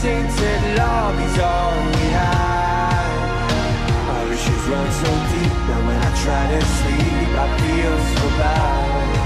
Tainted love is all we have? Our issues run so deep now when I try to sleep I feel so bad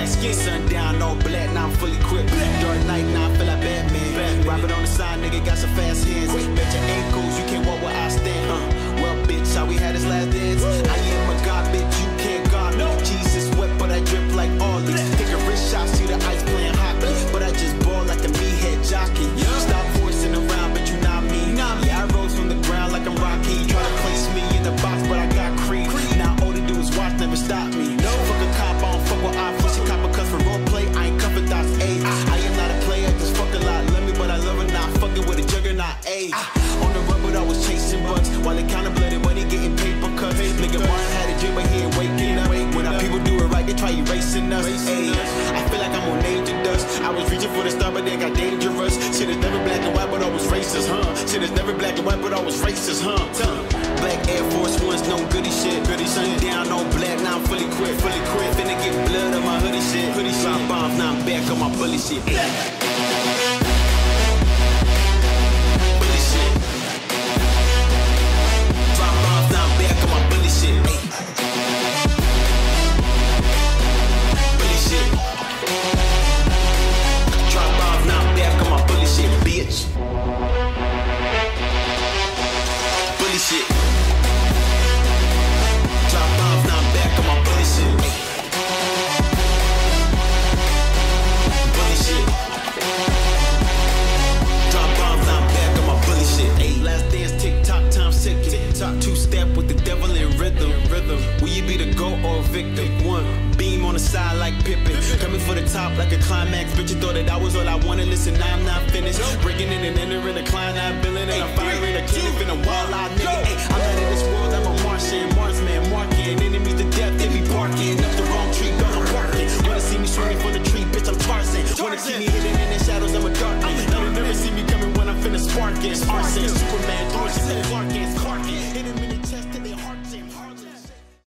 black skin. Sundown, all black, now I'm fully equipped. Dark night, now I feel like Batman. Batman. On the side, nigga got some fast hands. I was reaching for the star, but they got dangerous. Shit is never black and white, but always racist, huh? Shit is never black and white, but always racist, huh? Black Air Force Ones, no goody shit. Goody shit. Down on black, now I'm fully quit, fully quit. Finna get blood on my hoodie shit. Hoodie shit. bombs. now I'm back on my bully shit. Black. top like a climax. Bitch, you thought that I was all I wanted. Listen, I'm not finished. Breaking in and entering a climb, I'm billing and I'm firing a kid Been a wild-eyed nigga.